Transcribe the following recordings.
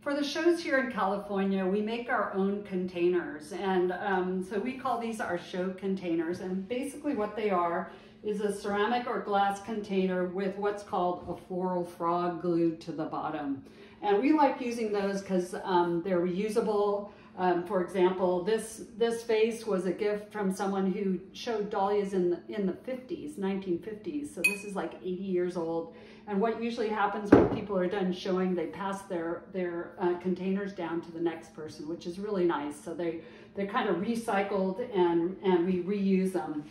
for the shows here in California, we make our own containers. And um, so we call these our show containers. And basically what they are is a ceramic or glass container with what's called a floral frog glued to the bottom. And we like using those because um, they're reusable. Um, for example, this this vase was a gift from someone who showed dahlias in the, in the 50s, 1950s. So this is like 80 years old. And what usually happens when people are done showing, they pass their their uh, containers down to the next person, which is really nice. So they they're kind of recycled and and we reuse them.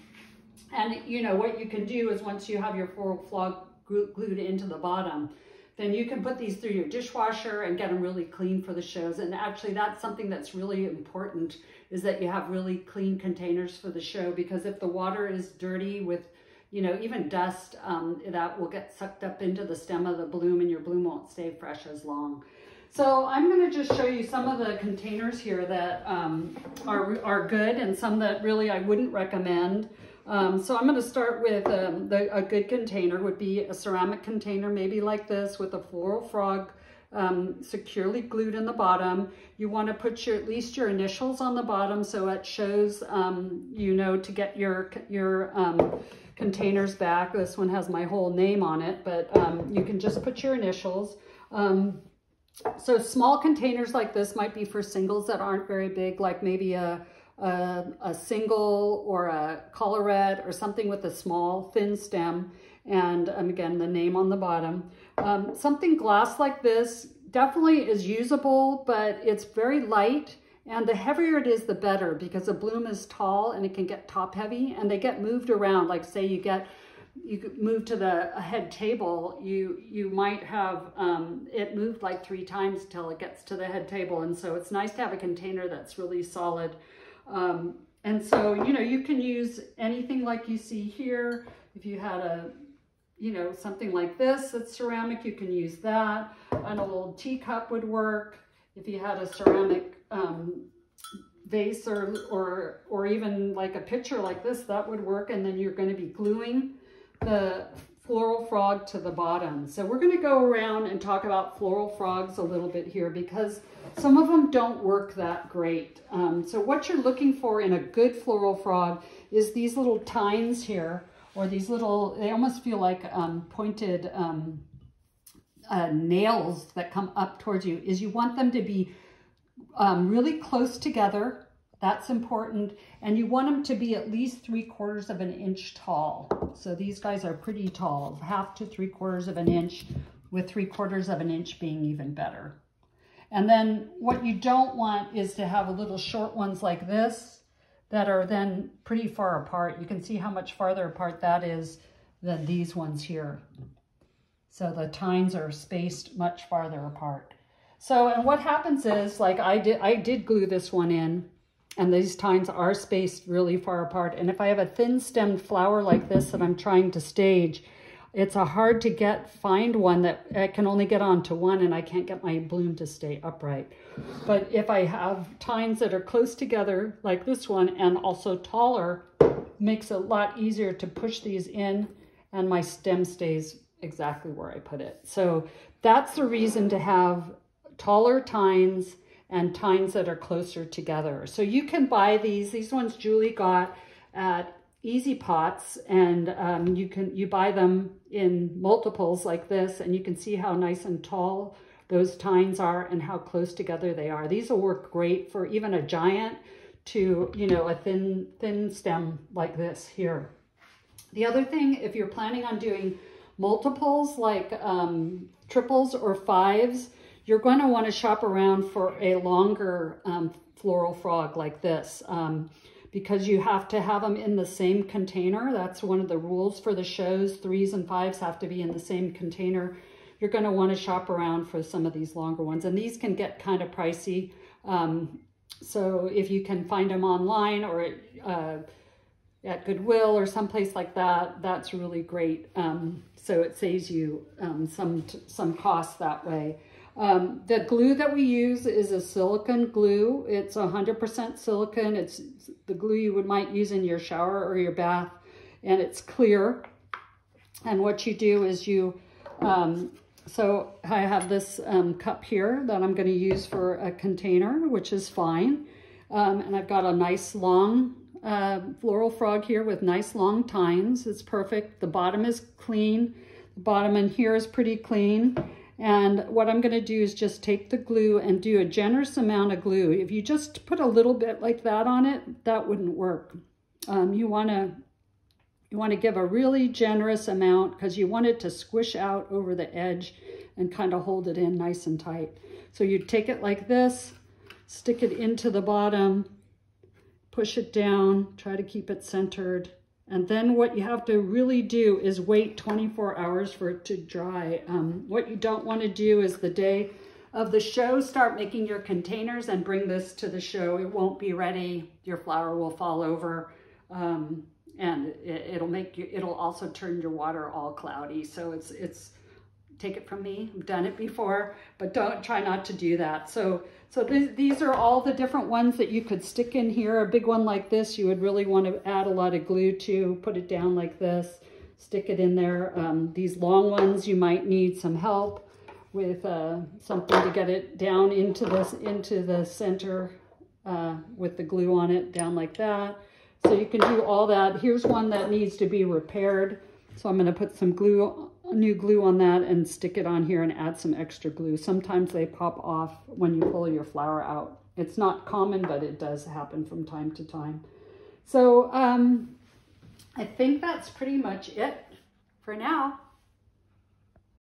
And you know what you can do is once you have your floral frog glued into the bottom, then you can put these through your dishwasher and get them really clean for the shows. And actually that's something that's really important is that you have really clean containers for the show because if the water is dirty with, you know, even dust, um, that will get sucked up into the stem of the bloom and your bloom won't stay fresh as long. So I'm going to just show you some of the containers here that um, are, are good and some that really I wouldn't recommend. Um, so I'm going to start with um, the, a good container would be a ceramic container, maybe like this with a floral frog um, securely glued in the bottom. You want to put your at least your initials on the bottom so it shows um, you know to get your your um, containers back. This one has my whole name on it, but um, you can just put your initials. so small containers like this might be for singles that aren't very big, like maybe a a, a single or a collarette or something with a small thin stem and um, again the name on the bottom. Um, something glass like this definitely is usable but it's very light and the heavier it is the better because the bloom is tall and it can get top heavy and they get moved around like say you get you move to the head table, you you might have um, it moved like three times till it gets to the head table. And so it's nice to have a container that's really solid. Um, and so, you know, you can use anything like you see here. If you had a, you know, something like this that's ceramic, you can use that. An old teacup would work. If you had a ceramic um, vase or, or, or even like a pitcher like this, that would work. And then you're going to be gluing the floral frog to the bottom. So we're going to go around and talk about floral frogs a little bit here because some of them don't work that great. Um, so what you're looking for in a good floral frog is these little tines here or these little, they almost feel like um, pointed um, uh, nails that come up towards you, is you want them to be um, really close together that's important. And you want them to be at least three quarters of an inch tall. So these guys are pretty tall, half to three quarters of an inch, with three quarters of an inch being even better. And then what you don't want is to have a little short ones like this that are then pretty far apart. You can see how much farther apart that is than these ones here. So the tines are spaced much farther apart. So, and what happens is, like I did, I did glue this one in and these tines are spaced really far apart. And if I have a thin stemmed flower like this that I'm trying to stage, it's a hard to get, find one that I can only get onto one and I can't get my bloom to stay upright. But if I have tines that are close together like this one and also taller, makes it a lot easier to push these in and my stem stays exactly where I put it. So that's the reason to have taller tines and tines that are closer together. So you can buy these. These ones Julie got at Easy Pots, and um, you can you buy them in multiples like this, and you can see how nice and tall those tines are and how close together they are. These will work great for even a giant to, you know, a thin, thin stem like this here. The other thing, if you're planning on doing multiples like um, triples or fives, you're going to want to shop around for a longer um, floral frog like this um, because you have to have them in the same container. That's one of the rules for the shows. Threes and fives have to be in the same container. You're going to want to shop around for some of these longer ones. And these can get kind of pricey. Um, so if you can find them online or uh, at Goodwill or someplace like that, that's really great. Um, so it saves you um, some some cost that way. Um, the glue that we use is a silicone glue. It's 100% silicone. It's the glue you would might use in your shower or your bath, and it's clear. And what you do is you um, so I have this um, cup here that I'm going to use for a container, which is fine. Um, and I've got a nice long uh, floral frog here with nice long tines. It's perfect. The bottom is clean. The bottom in here is pretty clean. And what I'm going to do is just take the glue and do a generous amount of glue. If you just put a little bit like that on it, that wouldn't work. Um, you want to you want to give a really generous amount because you want it to squish out over the edge and kind of hold it in nice and tight. So you take it like this, stick it into the bottom, push it down, try to keep it centered. And then what you have to really do is wait 24 hours for it to dry. Um, what you don't want to do is the day of the show, start making your containers and bring this to the show. It won't be ready. Your flower will fall over. Um, and it, will make you, it'll also turn your water all cloudy. So it's, it's, take it from me, I've done it before, but don't try not to do that. So, so th these are all the different ones that you could stick in here. A big one like this, you would really want to add a lot of glue to, put it down like this, stick it in there. Um, these long ones, you might need some help with uh, something to get it down into this into the center uh, with the glue on it, down like that. So you can do all that. Here's one that needs to be repaired. So I'm going to put some glue, new glue on that and stick it on here and add some extra glue. Sometimes they pop off when you pull your flower out. It's not common, but it does happen from time to time. So um, I think that's pretty much it for now.